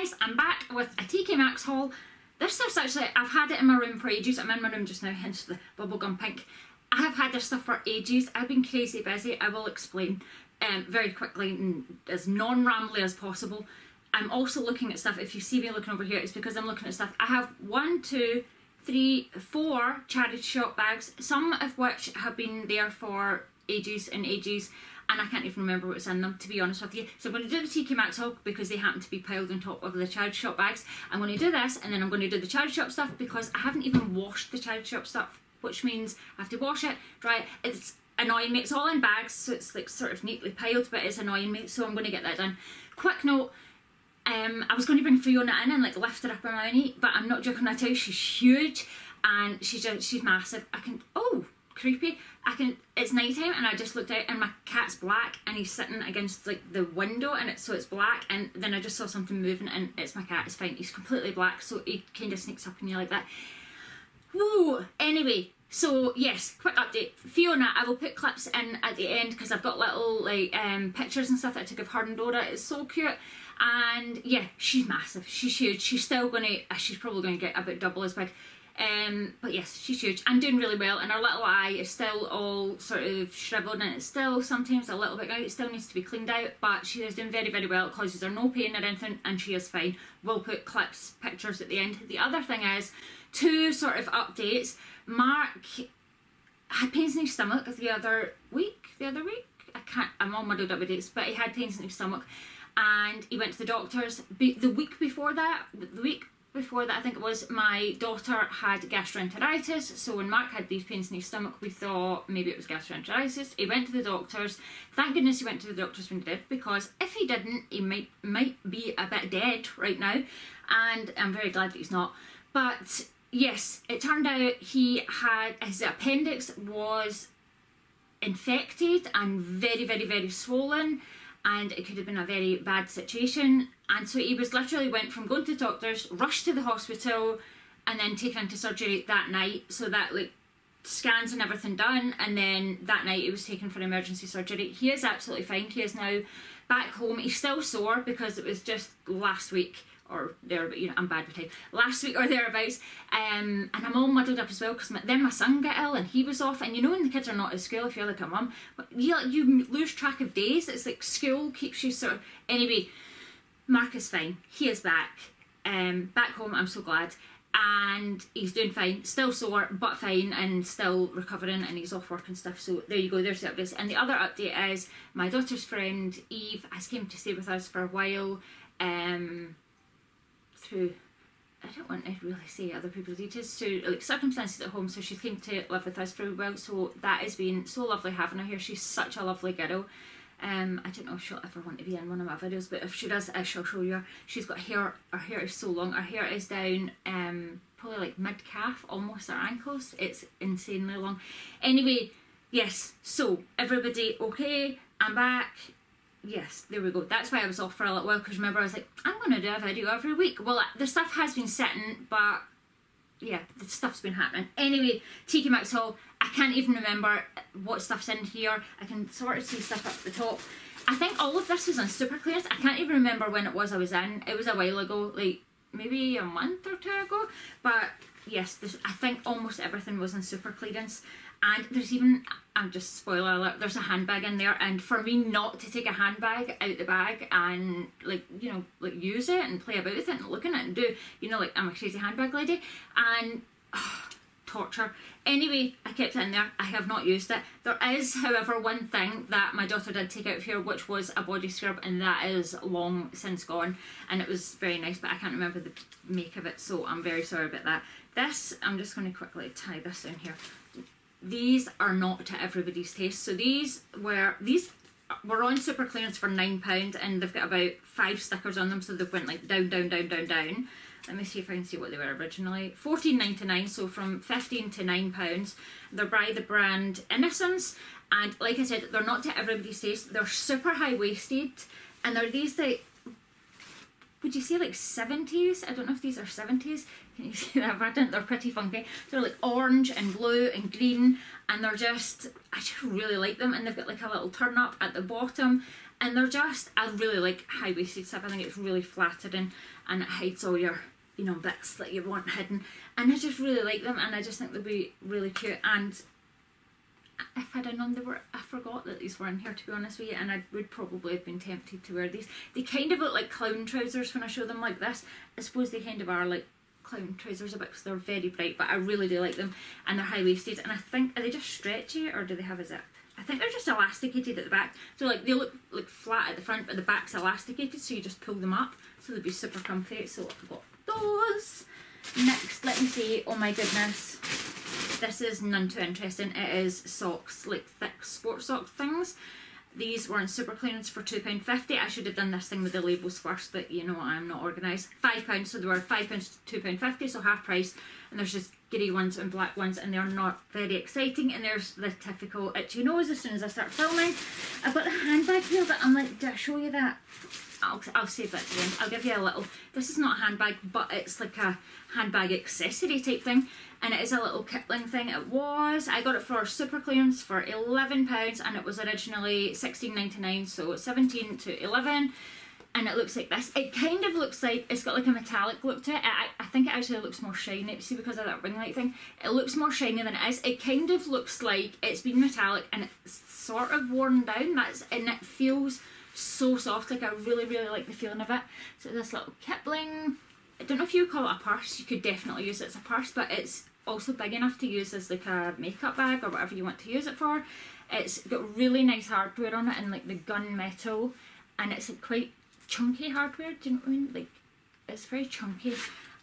guys, I'm back with a TK Maxx haul. This stuff's actually, I've had it in my room for ages. I'm in my room just now, hence the bubblegum pink. I have had this stuff for ages. I've been crazy busy. I will explain um, very quickly and as non-rambly as possible. I'm also looking at stuff, if you see me looking over here, it's because I'm looking at stuff. I have one, two, three, four charity shop bags, some of which have been there for ages and ages and I can't even remember what's in them to be honest with you. So I'm going to do the TK Maxx haul because they happen to be piled on top of the charity shop bags. I'm going to do this and then I'm going to do the charity shop stuff because I haven't even washed the charity shop stuff, which means I have to wash it, dry it. It's annoying me. It's all in bags, so it's like sort of neatly piled, but it's annoying me. So I'm going to get that done. Quick note. Um, I was going to bring Fiona in and like lift her up on my knee, but I'm not joking. I tell you, she's huge and she's just, she's massive. I can oh creepy. I can. It's nighttime, and I just looked out, and my cat's black, and he's sitting against like the window, and it's so it's black. And then I just saw something moving, and it's my cat. It's fine. He's completely black, so he kind of sneaks up on you like that. Woo. Anyway, so yes, quick update. Fiona, I will put clips in at the end because I've got little like um, pictures and stuff that I took of her and Dora. It's so cute. And yeah, she's massive. She's huge. She's still gonna. Uh, she's probably gonna get about double as big. Um, but yes, she's huge and doing really well. And her little eye is still all sort of shriveled and it's still sometimes a little bit out. It still needs to be cleaned out, but she is doing very, very well. It causes her no pain or anything, and she is fine. We'll put clips, pictures at the end. The other thing is two sort of updates. Mark had pains in his stomach the other week. The other week, I can't. I'm all muddled up with dates, but he had pains in his stomach, and he went to the doctors. The week before that, the week before that, I think it was, my daughter had gastroenteritis. So when Mark had these pains in his stomach, we thought maybe it was gastroenteritis. He went to the doctors. Thank goodness he went to the doctors when he did, because if he didn't, he might might be a bit dead right now. And I'm very glad that he's not. But yes, it turned out he had his appendix was infected and very, very, very swollen and it could have been a very bad situation. And so he was literally went from going to doctors, rushed to the hospital, and then taken into surgery that night. So that like scans and everything done, and then that night he was taken for emergency surgery. He is absolutely fine. He is now back home. He's still sore because it was just last week or there, you know, I'm bad with time. Last week or thereabouts, um, and I'm all muddled up as well because then my son got ill and he was off. And you know, when the kids are not at school, if you're like a mum, you you lose track of days. It's like school keeps you sort of. Anyway, Mark is fine. He is back. Um, back home. I'm so glad. And he's doing fine, still sore, but fine, and still recovering, and he's off work and stuff. So there you go, there's the update. And the other update is my daughter's friend Eve has came to stay with us for a while. Um, through I don't want to really say other people's details, through like circumstances at home. So she came to live with us for a while. So that has been so lovely having her here. She's such a lovely girl. Um, I don't know if she'll ever want to be in one of my videos, but if she does, I shall show you her. She's got hair. Her hair is so long. Her hair is down, um, probably like mid calf, almost her ankles. It's insanely long. Anyway, yes. So everybody, okay? I'm back yes, there we go. That's why I was off for a little while because remember I was like, I'm going to do a video every week. Well, the stuff has been sitting, but yeah, the stuff's been happening. Anyway, TK Maxx haul. I can't even remember what stuff's in here. I can sort of see stuff up the top. I think all of this was on super clearance. I can't even remember when it was I was in. It was a while ago, like maybe a month or two ago. But yes, this, I think almost everything was in super clearance and there's even I'm just spoiler alert there's a handbag in there and for me not to take a handbag out the bag and like you know like use it and play about with it and look at it and do you know like I'm a crazy handbag lady. And oh, torture. Anyway I kept it in there. I have not used it. There is however one thing that my daughter did take out of here which was a body scrub and that is long since gone. And it was very nice but I can't remember the make of it so I'm very sorry about that. This I'm just going to quickly tie this down here these are not to everybody's taste. So these were these were on super clearance for nine pound, and they've got about five stickers on them, so they went like down, down, down, down, down. Let me see if I can see what they were originally. Fourteen ninety nine, so from fifteen to nine pounds. They're by the brand Innocence, and like I said, they're not to everybody's taste. They're super high waisted, and they're these like would you say like 70s? I don't know if these are 70s. You see that pattern? They're pretty funky. They're like orange and blue and green and they're just, I just really like them and they've got like a little turn up at the bottom and they're just I really like high waisted stuff. I think it's really flattering and it hides all your you know bits that you want hidden, and I just really like them, and I just think they'd be really cute. And if I'd have known they were, I forgot that these were in here to be honest with you, and I would probably have been tempted to wear these. They kind of look like clown trousers when I show them like this. I suppose they kind of are like clown trousers a bit because they're very bright, but I really do like them, and they're high waisted. And I think are they just stretchy or do they have a zip? I think they're just elasticated at the back. So like they look like flat at the front, but the back's elasticated, so you just pull them up. So they'd be super comfy. So I've got those. Next, let me see. Oh my goodness. This is none too interesting. It is socks, like thick sports sock things. These were in super clearance for £2.50. I should have done this thing with the labels first, but you know I'm not organised. £5, so they were £5 to £2.50, so half price. And there's just grey ones and black ones, and they're not very exciting. And there's the typical itchy nose as soon as I start filming. I've got the handbag here, but I'm like, did I show you that? I'll, I'll save that to. I'll give you a little. This is not a handbag, but it's like a handbag accessory type thing, and it is a little Kipling thing. It was. I got it for super clearance for eleven pounds, and it was originally sixteen ninety nine, so seventeen to eleven. And it looks like this. It kind of looks like it's got like a metallic look to it. I, I think it actually looks more shiny. See, because of that ring light thing, it looks more shiny than it is. It kind of looks like it's been metallic and it's sort of worn down. That's and it feels so soft. Like I really, really like the feeling of it. So this little Kipling. I don't know if you call it a purse. You could definitely use it as a purse, but it's also big enough to use as like a makeup bag or whatever you want to use it for. It's got really nice hardware on it and like the gun metal, and it's like quite chunky hardware. Do you know what I mean? Like it's very chunky,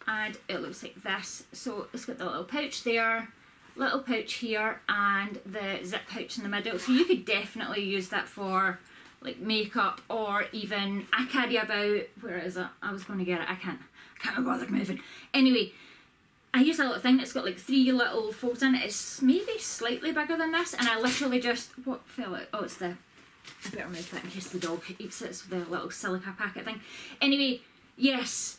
and it looks like this. So it's got the little pouch there little pouch here and the zip pouch in the middle so you could definitely use that for like makeup or even I carry about where is it? I was going to get it. I can't. I can't be bothered moving. Anyway, I use a little thing that's got like three little folds in it. It's maybe slightly bigger than this, and I literally just what fell out? Oh, it's the. I better move that in case the dog eats it. It's the little silica packet thing. Anyway, yes,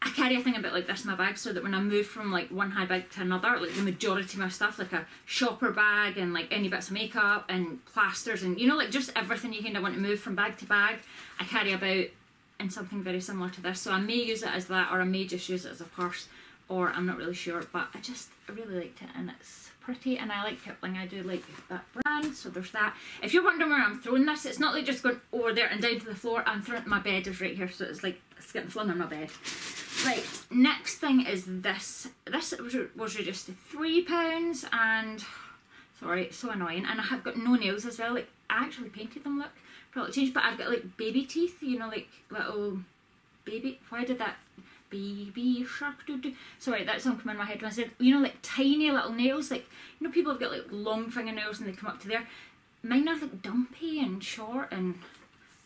I carry a thing a bit like this in my bag so that when I move from like one handbag to another, like the majority of my stuff, like a shopper bag and like any bits of makeup and plasters and you know, like just everything you kind of want to move from bag to bag, I carry about in something very similar to this. So I may use it as that or I may just use it as a purse or I'm not really sure, but I just I really liked it and it's pretty and I like Kipling. I do like that brand, so there's that. If you're wondering where I'm throwing this, it's not like just going over there and down to the floor. I'm throwing my bed is right here, so it's like it's getting flung on my bed. Right, next thing is this. This was, just three pounds and sorry, so annoying. And I have got no nails as well. Like I actually painted them. Look, probably changed, but I've got like baby teeth. You know, like little baby. Why did that? Baby shark doo doo. Sorry, that song came in my head when I said, you know, like tiny little nails. Like you know, people have got like long fingernails and they come up to there. Mine are like dumpy and short and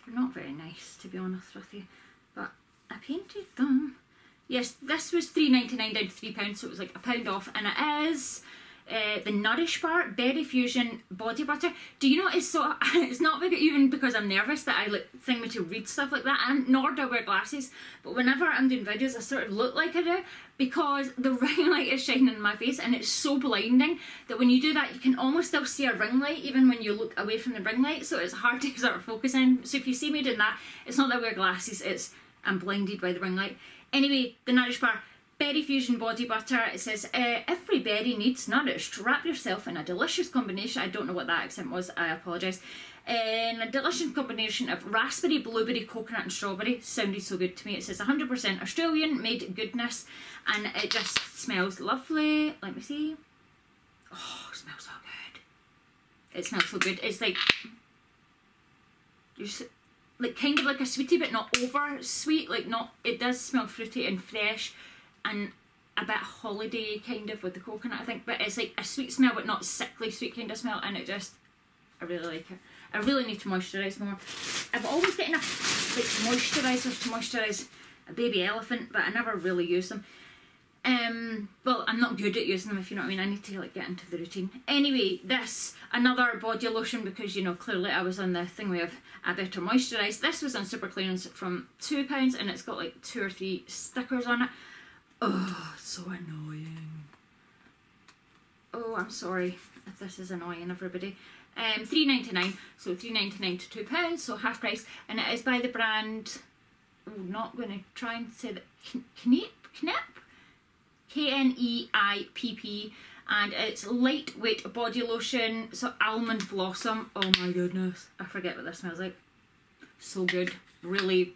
they're not very nice to be honest with you. But I painted them. Yes, this was three ninety nine down to three pounds, so it was like a pound off, and it is uh, the Nourish Bar Berry Fusion Body Butter. Do you know it's so? It's not even because I'm nervous that I like think me to read stuff like that, and nor do I wear glasses. But whenever I'm doing videos, I sort of look like I do because the ring light is shining in my face, and it's so blinding that when you do that, you can almost still see a ring light even when you look away from the ring light. So it's hard to sort of focus in. So if you see me doing that, it's not that I wear glasses. It's I'm blinded by the ring light. Anyway, the Nourish Bar Berry Fusion Body Butter. It says, uh, every berry needs nourished. Wrap yourself in a delicious combination. I don't know what that accent was. I apologise. In a delicious combination of raspberry, blueberry, coconut, and strawberry. Sounded so good to me. It says 100% Australian made goodness, and it just smells lovely. Let me see. Oh, it smells so good. It smells so good. It's like you're like kind of like a sweetie, but not over sweet. Like not. It does smell fruity and fresh, and a bit holiday kind of with the coconut. I think, but it's like a sweet smell, but not sickly sweet kind of smell, and it just. I really like it. I really need to moisturise more. I've always got enough like moisturisers to moisturise a baby elephant, but I never really use them. Um, well, I'm not good at using them, if you know what I mean. I need to like get into the routine. Anyway, this another body lotion because you know clearly I was on the thing with a better moisturise. This was on super clearance from two pounds, and it's got like two or three stickers on it. Oh, so annoying. Oh, I'm sorry if this is annoying everybody. Um, three ninety nine, so three ninety nine to two pounds, so half price, and it is by the brand. Oh, not going to try and say that Kneipp, Kneipp, K N E I P P, and it's lightweight body lotion. So almond blossom. Oh my goodness, I forget what this smells like. So good, really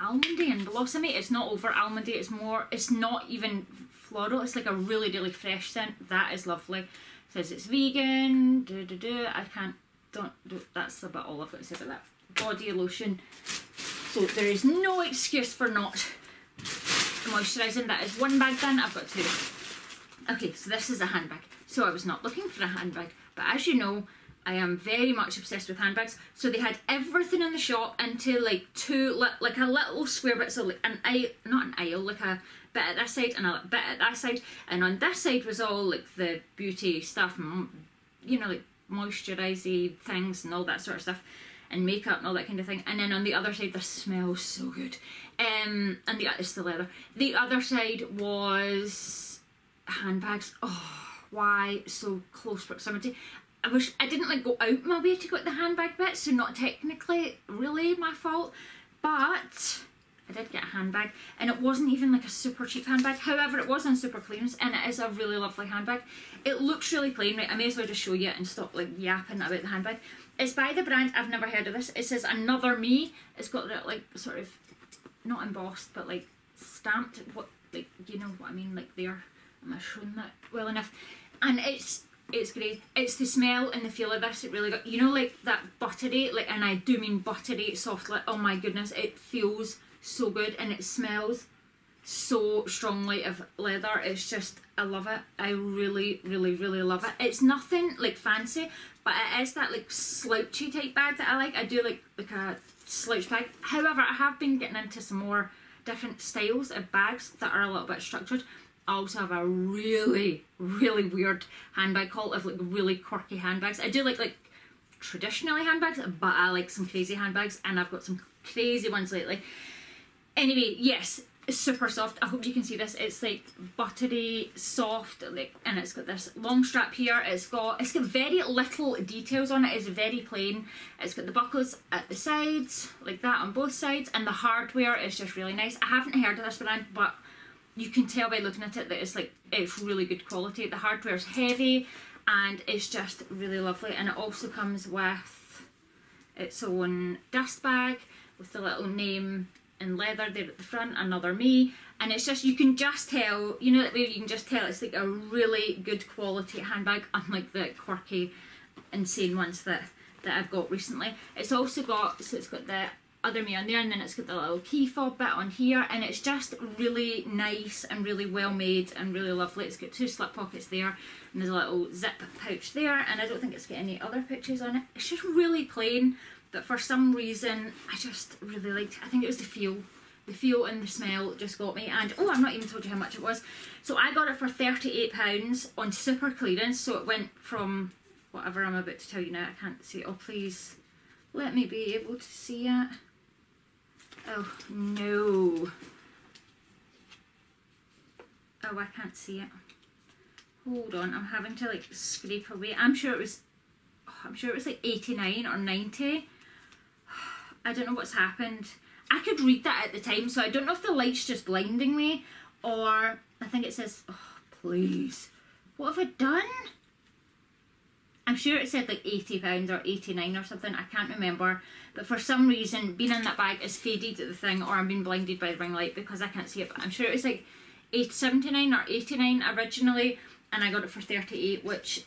almondy and blossomy. It's not over almondy. It's more. It's not even floral. It's like a really really fresh scent. That is lovely. It says it's vegan. Do do do. I can't. Don't. Do, that's about all I've got to say about that. Body lotion. So there is no excuse for not moisturising. That is one bag done. I've got two. Okay, so this is a handbag. So I was not looking for a handbag, but as you know, I am very much obsessed with handbags. So they had everything in the shop into like two, like a little square bit, so like an aisle, not an aisle, like a bit at this side and a bit at that side. And on this side was all like the beauty stuff, you know, like moisturising things and all that sort of stuff and makeup and all that kind of thing. And then on the other side, this smells so good. Um, and the it's the leather. The other side was handbags. Oh, why so close proximity? I wish I didn't like go out my way to get the handbag bit, so not technically really my fault, but I did get a handbag and it wasn't even like a super cheap handbag. However, it was on super clearance and it is a really lovely handbag. It looks really plain, right? I may as well just show you and stop like yapping about the handbag. It's by the brand, I've never heard of this. It says Another Me. It's got that like sort of, not embossed, but like stamped, what, like, you know what I mean? Like there, am I showing that well enough? And it's it's great. It's the smell and the feel of this. It really got you know like that buttery, like and I do mean buttery soft. Like oh my goodness, it feels so good and it smells so strongly of leather. It's just I love it. I really, really, really love it. It's nothing like fancy, but it is that like slouchy type bag that I like. I do like like a slouch bag. However, I have been getting into some more different styles of bags that are a little bit structured. I also have a really, really weird handbag haul of like really quirky handbags. I do like like traditionally handbags, but I like some crazy handbags, and I've got some crazy ones lately. Anyway, yes, super soft. I hope you can see this. It's like buttery, soft, like, and it's got this long strap here. It's got it's got very little details on it. It's very plain. It's got the buckles at the sides, like that on both sides, and the hardware is just really nice. I haven't heard of this brand, but you can tell by looking at it that it's like it's really good quality. The hardware is heavy and it's just really lovely and it also comes with its own dust bag with the little name in leather there at the front, another me, and it's just you can just tell, you know that way you can just tell it's like a really good quality handbag, unlike the quirky, insane ones that that I've got recently. It's also got so it's got the other me on there and then it's got the little key fob bit on here and it's just really nice and really well made and really lovely. It's got two slip pockets there and there's a little zip pouch there and I don't think it's got any other pouches on it. It's just really plain but for some reason I just really liked it. I think it was the feel. The feel and the smell just got me and oh I've not even told you how much it was. So I got it for £38 on super clearance so it went from whatever I'm about to tell you now I can't see it. Oh please let me be able to see it. Oh, no. Oh, I can't see it. Hold on, I'm having to like scrape away. I'm sure it was, oh, I'm sure it was like 89 or 90. I don't know what's happened. I could read that at the time, so I don't know if the light's just blinding me or I think it says, oh, please. What have I done? I'm sure it said like £80 or 89 or something, I can't remember. But for some reason, being in that bag is faded the thing or I'm being blinded by the ring light because I can't see it. But I'm sure it was like 79 or 89 originally and I got it for 38 which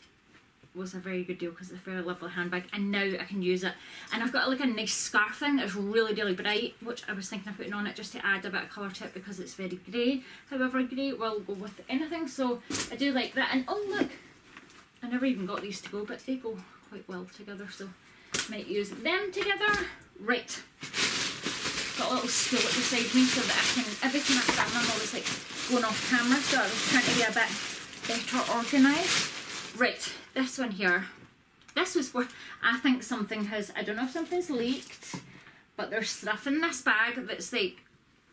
was a very good deal because it's a very lovely handbag and now I can use it. And I've got like a nice scarf thing that's really, really bright which I was thinking of putting on it just to add a bit of colour to it because it's very grey. However, grey will go with anything so I do like that. And oh look! I never even got these to go, but they go quite well together, so might use them together. Right. Got a little stool at beside me so that I can, every time I stand I'm always like going off camera, so I was trying to be a bit better organised. Right, this one here. This was for, I think something has, I don't know if something's leaked, but there's stuff in this bag that's like,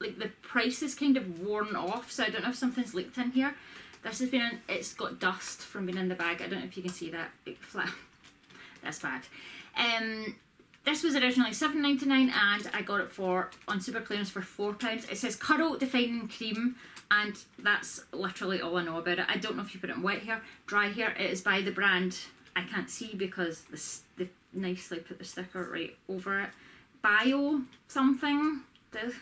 like the price is kind of worn off, so I don't know if something's leaked in here. This has been, it's got dust from being in the bag. I don't know if you can see that. That's bad. Um, this was originally seven ninety nine, and I got it for on super clearance for four pounds. It says Curl Defining Cream, and that's literally all I know about it. I don't know if you put it in wet hair, dry hair. It is by the brand I can't see because this they nicely put the sticker right over it. Bio something. Does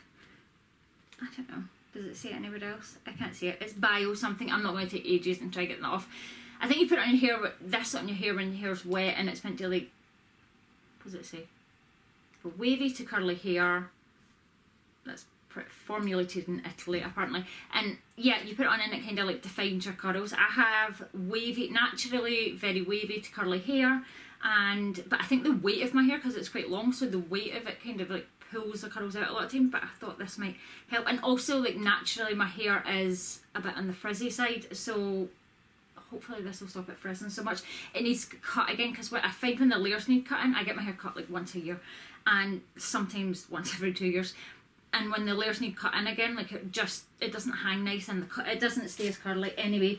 I don't know. Does it say it anywhere else? I can't see it. It's bio something. I'm not going to take ages and try getting that off. I think you put it on your hair this on your hair when your hair's wet and it's meant to like what does it say? For wavy to curly hair. That's formulated in Italy apparently. And yeah, you put it on and it kind of like defines your curls. I have wavy, naturally very wavy to curly hair, and but I think the weight of my hair because it's quite long, so the weight of it kind of like pulls the curls out a lot of time. But I thought this might help, and also like naturally my hair is a bit on the frizzy side, so hopefully this will stop it frizzing so much. It needs cut again because what I find when the layers need cutting, I get my hair cut like once a year and sometimes once every two years. And when the layers need cut in again, like it just it doesn't hang nice and the cut it doesn't stay as curly anyway.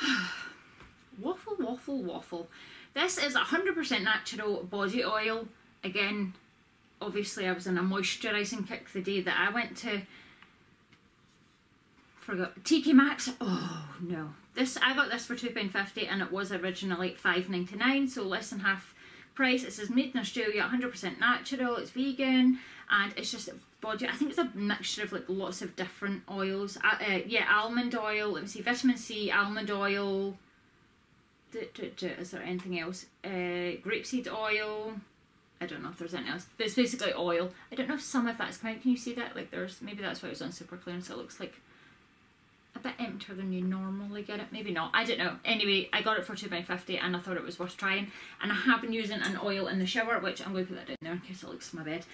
waffle, waffle, waffle. This is 100% natural body oil. Again, obviously I was in a moisturising kick the day that I went to forgot TK Maxx. Oh no, this I got this for two pound fifty, and it was originally five ninety nine, so less than half price. It says made in Australia, hundred percent natural. It's vegan, and it's just body. I think it's a mixture of like lots of different oils. Uh, uh, yeah, almond oil. Let me see, vitamin C, almond oil. Is there anything else? Uh, grapeseed oil. I don't know if there's anything else, but it's basically oil. I don't know if some of that's coming. Can you see that? Like, there's maybe that's why it was on super clearance. It looks like a bit emptier than you normally get it. Maybe not. I don't know. Anyway, I got it for £2.50 and I thought it was worth trying. And I have been using an oil in the shower, which I'm going to put that down there in case it looks my bed.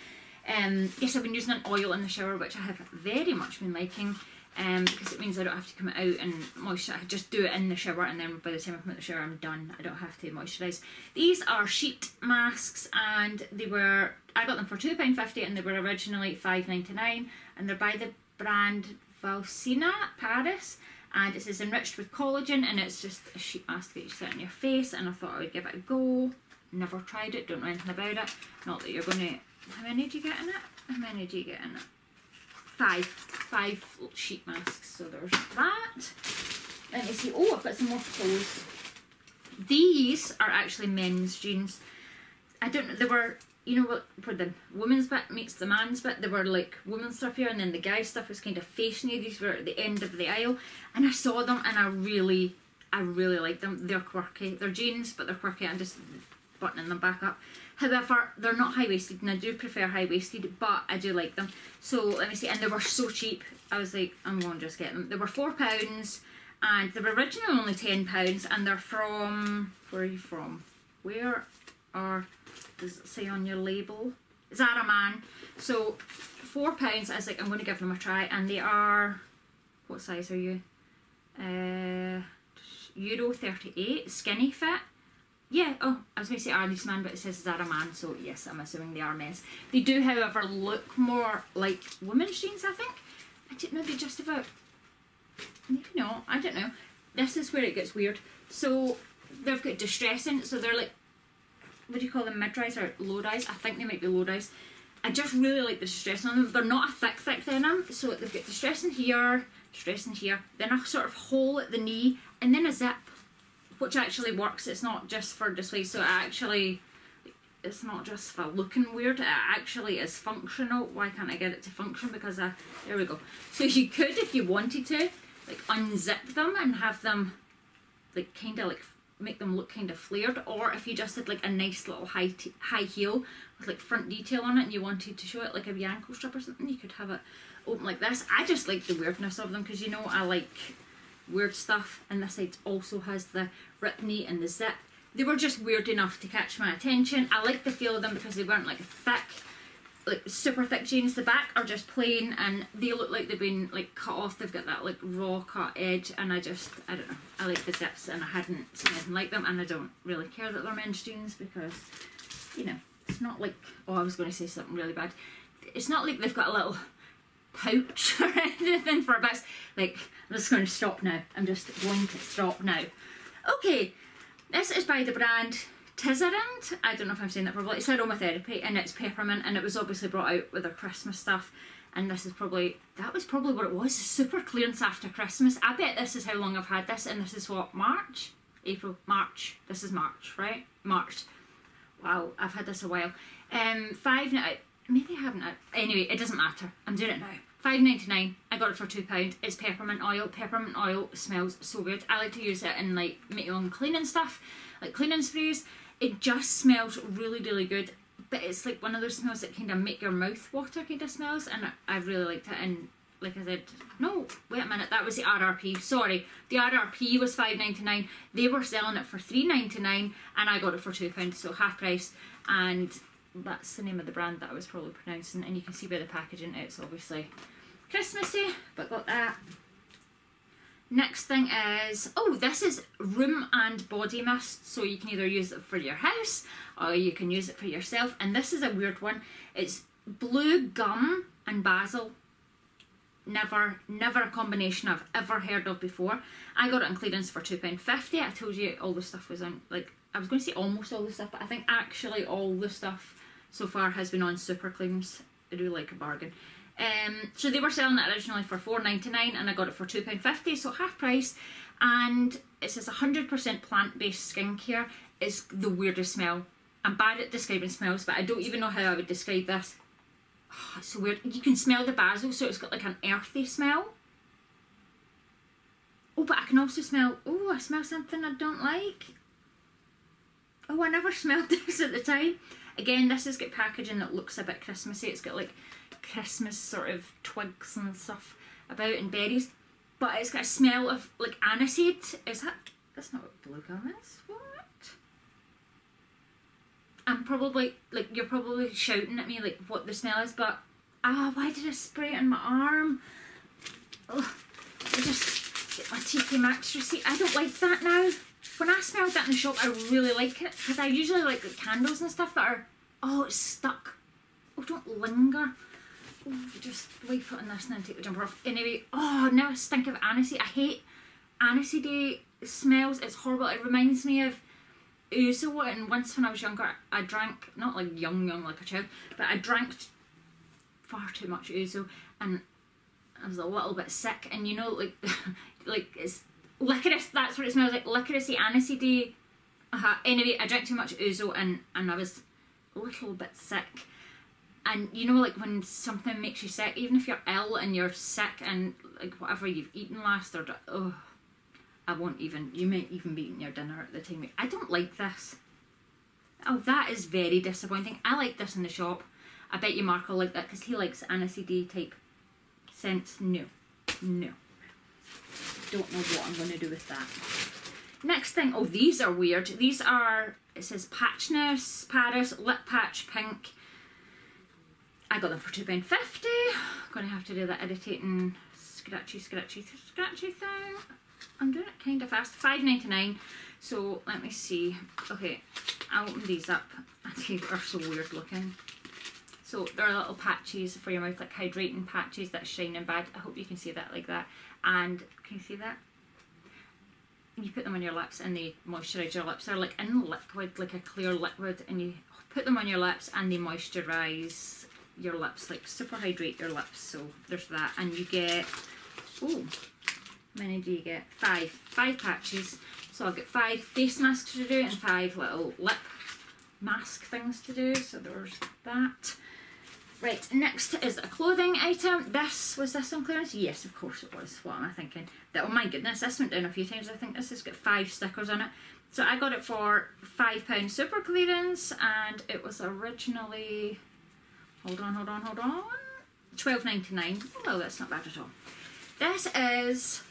Um, yes, I've been using an oil in the shower, which I have very much been liking. Um, because it means I don't have to come out and moisturize. I just do it in the shower, and then by the time I come out the shower, I'm done. I don't have to moisturize. These are sheet masks, and they were I got them for two pound fifty, and they were originally five ninety nine, and they're by the brand Valsina Paris and it says enriched with collagen and it's just a sheet mask that you set on your face and I thought I would give it a go. Never tried it, don't know anything about it. Not that you're going to... How many do you get in it? How many do you get in it? Five. Five sheet masks. So there's that. Let me see. Oh, I've got some more clothes. These are actually men's jeans. I don't know. They were you know what for the women's bit meets the man's bit there were like women's stuff here and then the guy stuff was kind of fashiony these were at the end of the aisle and I saw them and I really I really like them they're quirky they're jeans but they're quirky I'm just buttoning them back up however they're not high-waisted and I do prefer high-waisted but I do like them so let me see and they were so cheap I was like I'm going to just get them they were four pounds and they were originally only ten pounds and they're from where are you from where are does it say on your label? Zara Man. So four pounds. I was like, I'm going to give them a try, and they are. What size are you? Uh, Euro thirty eight, skinny fit. Yeah, oh, I was going to say Arnie's Man, but it says Zara Man, so yes, I'm assuming they are men's. They do, however, look more like women's jeans, I think. I don't know, they just about. Maybe not, I don't know. This is where it gets weird. So they've got distressing, so they're like what do you call them, mid-rise or low-rise? I think they might be low-rise. I just really like the distress on them. They're not a thick, thick denim, so they've got distress in here, distressing here, then a sort of hole at the knee, and then a zip, which actually works. It's not just for display, so it actually, it's not just for looking weird, it actually is functional. Why can't I get it to function? Because I, there we go. So you could, if you wanted to, like unzip them and have them like kind of like make them look kind of flared or if you just had like a nice little high high heel with like front detail on it and you wanted to show it like a ankle strip or something you could have it open like this I just like the weirdness of them because you know I like weird stuff and this side also has the rip knee and the zip they were just weird enough to catch my attention I liked the feel of them because they weren't like thick like super thick jeans. The back are just plain and they look like they've been like cut off. They've got that like raw cut edge and I just, I don't know, I like the zips and I hadn't seen anything like them and I don't really care that they're men's jeans because, you know, it's not like, oh I was going to say something really bad. It's not like they've got a little pouch or anything for a bit. Like, I'm just going to stop now. I'm just going to stop now. Okay, this is by the brand Tisserand. I don't know if I'm saying that properly. It's aromatherapy and it's peppermint and it was obviously brought out with their Christmas stuff. And this is probably that was probably what it was. Super clearance after Christmas. I bet this is how long I've had this, and this is what March, April, March. This is March, right? March. Wow, I've had this a while. Um, five. Maybe I haven't. Anyway, it doesn't matter. I'm doing it now. Five ninety nine. I got it for two pound. It's peppermint oil. Peppermint oil smells so good. I like to use it in like your own cleaning stuff, like cleaning sprays. It just smells really really good but it's like one of those smells that kind of make your mouth water kind of smells and I, I really liked it and like I said no wait a minute that was the RRP sorry the RRP was five ninety nine they were selling it for three ninety nine and I got it for two pounds so half price and that's the name of the brand that I was probably pronouncing and you can see by the packaging it's obviously Christmassy but got that Next thing is, oh, this is room and body mist. So you can either use it for your house or you can use it for yourself. And this is a weird one. It's blue gum and basil. Never, never a combination I've ever heard of before. I got it on clearance for £2.50. I told you all the stuff was on, like, I was going to say almost all the stuff, but I think actually all the stuff so far has been on super claims. I do like a bargain. Um, so they were selling it originally for four ninety nine, and I got it for two pound fifty, so half price. And it says hundred percent plant based skincare is the weirdest smell. I'm bad at describing smells, but I don't even know how I would describe this. Oh, it's so weird. You can smell the basil, so it's got like an earthy smell. Oh, but I can also smell. Oh, I smell something I don't like. Oh, I never smelled this at the time. Again, this has got packaging that looks a bit Christmassy. It's got like Christmas sort of twigs and stuff about and berries, but it's got a smell of like aniseed. Is that? That's not what blue gum is. What? I'm probably like you're probably shouting at me like what the smell is, but ah, oh, why did I spray it on my arm? Oh, I just get my TK Maxx receipt. I don't like that now. When I smelled that in the shop, I really like it because I usually like the candles and stuff that are oh it's stuck. Oh, don't linger. Oh, just wipe it on this and then take the jumper off. Anyway, oh, now I stink of aniseed. I hate aniseed smells. It's horrible. It reminds me of ouzo. And once when I was younger, I drank, not like young, young like a child, but I drank far too much ouzo and I was a little bit sick. And you know, like, like it's licorice, that's what it smells like. Licoricey, aniseed. Uh-huh. Anyway, I drank too much ouzo and, and I was a little bit sick. And you know like when something makes you sick even if you're ill and you're sick and like whatever you've eaten last or oh I won't even you might even be eating your dinner at the time. I don't like this. Oh that is very disappointing. I like this in the shop. I bet you Mark will like that because he likes aniseed type scents. No. No don't know what I'm going to do with that next thing oh these are weird these are it says patchness Paris lip patch pink I got them for £2.50. I'm going to have to do that irritating scratchy, scratchy, scratchy thing. I'm doing it kind of fast. Five ninety nine. So let me see. Okay, I'll open these up. They are so weird looking. So they're little patches for your mouth, like hydrating patches that shine and bad. I hope you can see that like that. And can you see that? You put them on your lips and they moisturise your lips. They're like in liquid, like a clear liquid, and you put them on your lips and they moisturise your lips, like super hydrate your lips. So there's that. And you get, oh, how many do you get? Five. Five patches. So I've got five face masks to do and five little lip mask things to do. So there's that. Right, next is a clothing item. This, was this on clearance? Yes, of course it was. What am I thinking? That, oh my goodness, this went down a few times. I think this has got five stickers on it. So I got it for £5 super clearance and it was originally Hold on, hold on, hold on. Twelve ninety nine. Oh, that's not bad at all. This is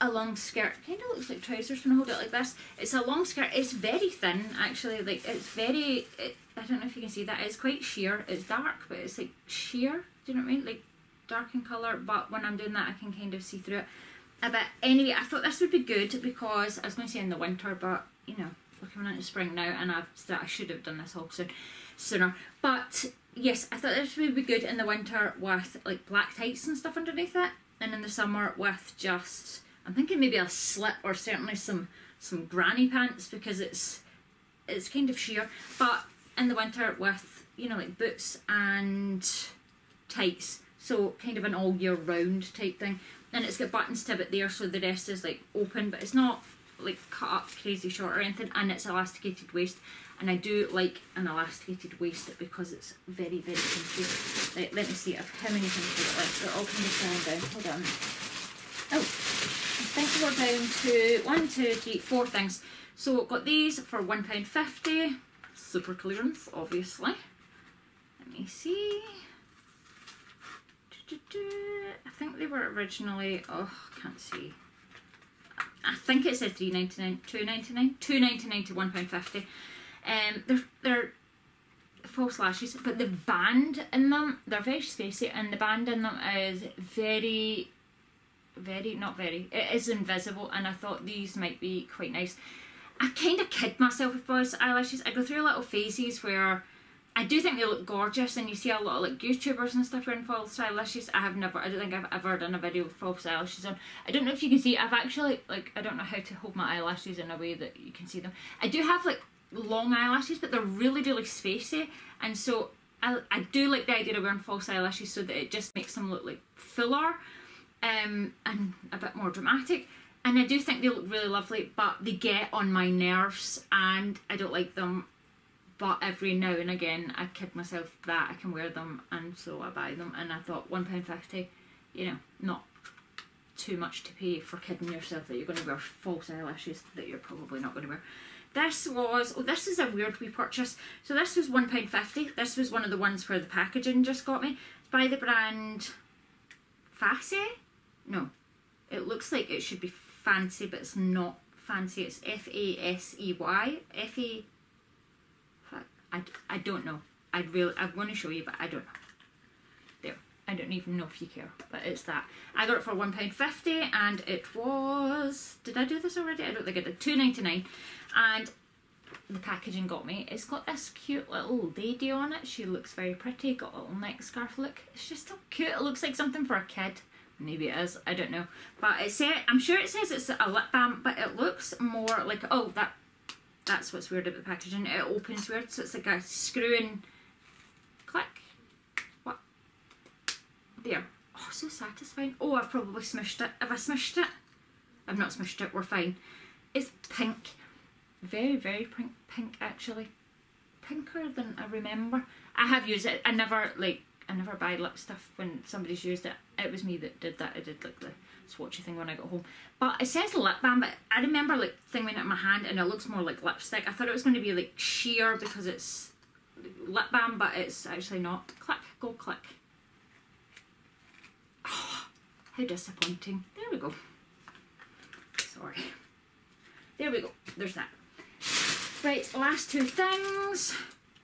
a long skirt. Kind of looks like trousers when I hold it like this. It's a long skirt. It's very thin, actually. Like it's very. It, I don't know if you can see that. It's quite sheer. It's dark, but it's like sheer. Do you know what I mean? Like dark in colour. But when I'm doing that, I can kind of see through it. Uh, but anyway, I thought this would be good because I was going to say in the winter, but you know, we're coming into spring now, and I've I should have done this all soon, sooner. But yes, I thought this would be good in the winter with like black tights and stuff underneath it, and in the summer with just I'm thinking maybe a slip or certainly some some granny pants because it's it's kind of sheer, but in the winter with you know like boots and tights, so kind of an all year round type thing. And it's got buttons to it there, so the rest is like open, but it's not like cut up crazy short or anything, and it's elasticated waist. And I do like an elasticated waist because it's very, very comfy. Like, let me see, how many things I've left. They're all kind of falling down. Hold on. Oh, I think we're down to one, two, three, four things. So got these for £1.50. Super clearance, obviously. Let me see. I think they were originally, oh, can't see. I think it said three ninety nine, two ninety nine, two ninety nine to one pound fifty. Um, they're they're false lashes, but the band in them they're very spacey, and the band in them is very, very not very. It is invisible, and I thought these might be quite nice. I kind of kid myself with false eyelashes. I go through little phases where I do think they look gorgeous, and you see a lot of like YouTubers and stuff wearing false eyelashes. I have never, I don't think I've ever done a video with false eyelashes on. I don't know if you can see. I've actually like, I don't know how to hold my eyelashes in a way that you can see them. I do have like long eyelashes, but they're really really spacey, and so I I do like the idea of wearing false eyelashes so that it just makes them look like fuller, um, and a bit more dramatic. And I do think they look really lovely, but they get on my nerves, and I don't like them. But every now and again I kid myself that I can wear them and so I buy them. And I thought £1.50 you know not too much to pay for kidding yourself that you're going to wear false eyelashes that you're probably not going to wear. This was oh this is a weird wee purchase. So this was £1.50 this was one of the ones where the packaging just got me. It's by the brand Fasey no. It looks like it should be fancy but it's not fancy it's F-A-S-E-Y F-A I, I don't know. I'd really, I'm going to show you, but I don't know. There. I don't even know if you care, but it's that. I got it for £1.50 and it was, did I do this already? I don't think I did. Two ninety nine, And the packaging got me. It's got this cute little lady on it. She looks very pretty. Got a little neck scarf look. It's just so cute. It looks like something for a kid. Maybe it is. I don't know. But it said, I'm sure it says it's a lip balm, but it looks more like, oh, that that's what's weird about the packaging. It opens weird, so it's like a screw and click. What? There. Oh, so satisfying. Oh, I've probably smushed it. Have I smushed it? I've not smushed it. We're fine. It's pink. Very, very pink, pink actually. Pinker than I remember. I have used it. I never, like, I never buy lip stuff when somebody's used it. It was me that did that. I did, like, the swatchy thing when I got home. But it says lip balm, but I remember like thinking in my hand and it looks more like lipstick. I thought it was going to be like sheer because it's lip balm, but it's actually not. Click, go click. Oh, how disappointing. There we go. Sorry. There we go. There's that. Right, last two things.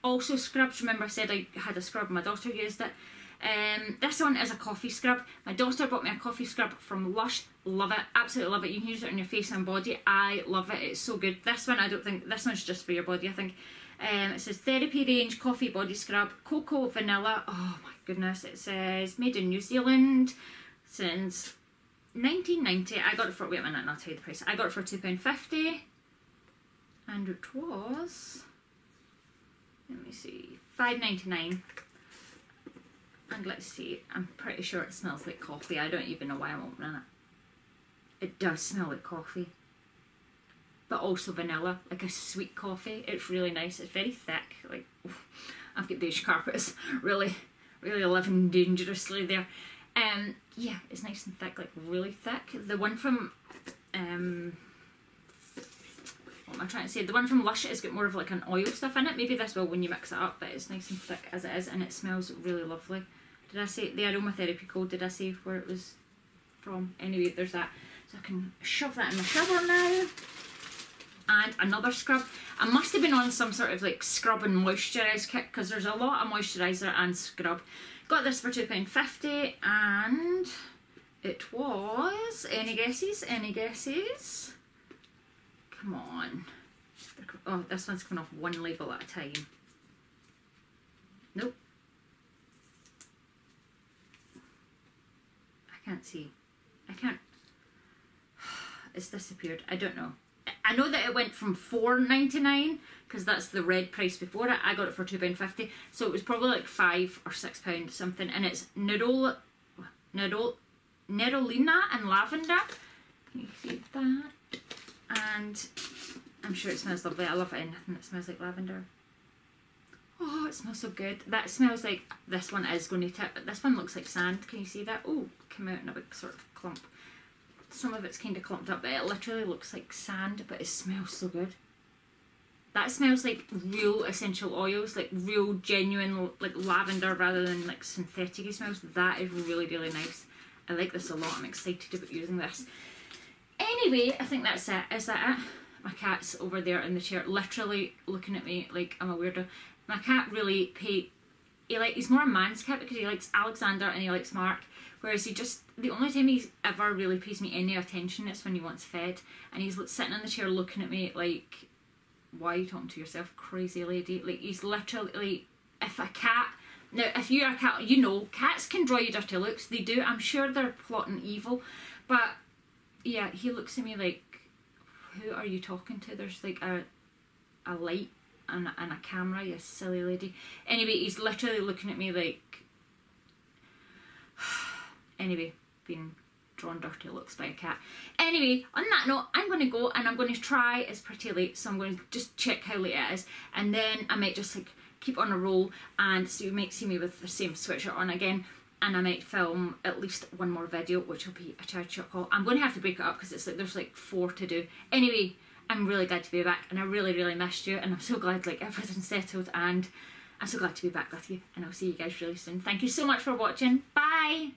Also scrubs. Remember I said I had a scrub, my daughter used it. Um, this one is a coffee scrub. My daughter bought me a coffee scrub from Lush. Love it. Absolutely love it. You can use it on your face and body. I love it. It's so good. This one, I don't think, this one's just for your body, I think. Um, it says therapy range coffee body scrub, cocoa vanilla. Oh my goodness. It says made in New Zealand since 1990. I got it for, wait a minute, I'll tell you the price. I got it for £2.50. And it was, let me see, five ninety nine. And let's see, I'm pretty sure it smells like coffee. I don't even know why I'm opening it. It does smell like coffee. But also vanilla, like a sweet coffee. It's really nice. It's very thick. Like, oof, I've got beige carpets. Really, really living dangerously there. Um, yeah, it's nice and thick, like really thick. The one from, um, what am I trying to say? The one from Lush has got more of like an oil stuff in it. Maybe this will when you mix it up, but it's nice and thick as it is, and it smells really lovely. Did I say the aromatherapy code? Did I say where it was from? Anyway, there's that. So I can shove that in my shower now. And another scrub. I must have been on some sort of like scrub and moisturise kit because there's a lot of moisturiser and scrub. Got this for £2.50 and it was, any guesses, any guesses? Come on. Oh, this one's coming off one label at a time. Nope. I can't see. I can't. It's disappeared. I don't know. I know that it went from four ninety nine because that's the red price before it. I got it for two pound fifty, so it was probably like five or six pound something. And it's Nerol, Nerol, Nerolina and lavender. Can you see that? And I'm sure it smells lovely. I love anything that smells like lavender. Oh, it smells so good. That smells like this one is going to tip, but this one looks like sand. Can you see that? Oh, come out in a big sort of clump. Some of it's kind of clumped up, but it literally looks like sand, but it smells so good. That smells like real essential oils, like real genuine like lavender rather than like synthetic smells. That is really, really nice. I like this a lot. I'm excited about using this. Anyway, I think that's it. Is that it? My cat's over there in the chair, literally looking at me like I'm a weirdo. My cat really pay. He like he's more a man's cat because he likes Alexander and he likes Mark. Whereas he just the only time he's ever really pays me any attention is when he wants fed, and he's sitting in the chair looking at me like, "Why are you talking to yourself, crazy lady?" Like he's literally like, if a cat. Now, if you're a cat, you know cats can draw you dirty looks. They do. I'm sure they're plotting evil, but yeah, he looks at me like, "Who are you talking to?" There's like a a light and, and a camera, you silly lady. Anyway, he's literally looking at me like. anyway, being drawn dirty looks by a cat. Anyway, on that note, I'm going to go and I'm going to try. It's pretty late, so I'm going to just check how late it is, and then I might just like keep on a roll, and so you might see me with the same sweatshirt on again. And I might film at least one more video, which will be a charity shop haul. I'm going to have to break it up because it's like there's like four to do. Anyway, I'm really glad to be back and I really, really missed you and I'm so glad like everything's settled and I'm so glad to be back with you and I'll see you guys really soon. Thank you so much for watching. Bye!